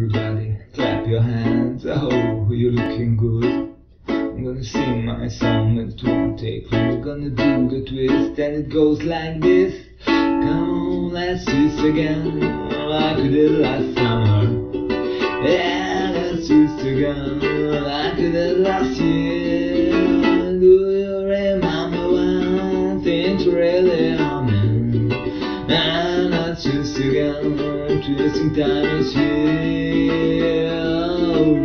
Everybody, clap your hands. Oh, you're looking good. I'm gonna sing my song and it won't take long. We're gonna do the twist and it goes like this. Come on, let's twist again, like we did last summer. Yeah, let's twist again, like we did last year. Do you remember when things really humming? And let's twist again, twisting time is here.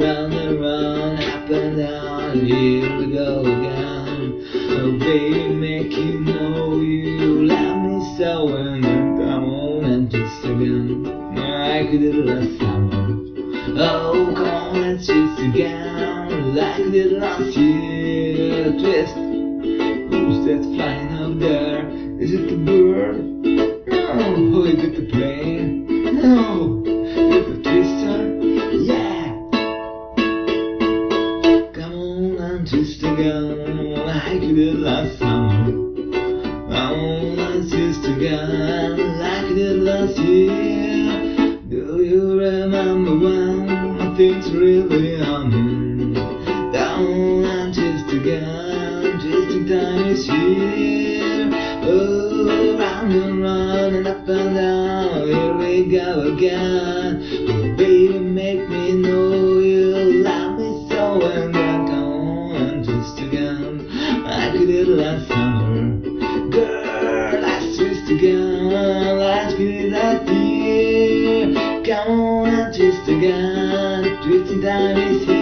Round and round, up and down, here we go again. Oh, baby, make you know you love me so, and then oh, come on and twist again, like we did last summer. Oh, come on, let's twist again, like we did last year. Twist. Who's that flying up there? Is it the bird? No. Who is it the again, like we did last summer. Oh, Twist again, like we did last year. Do you remember when things really humming? Down again, twisting time is here. Oh, round and round and up and down, here we go again. Baby, make me know last summer. Girl, let's twist again, we did last year. Come on and twist again, twisting time is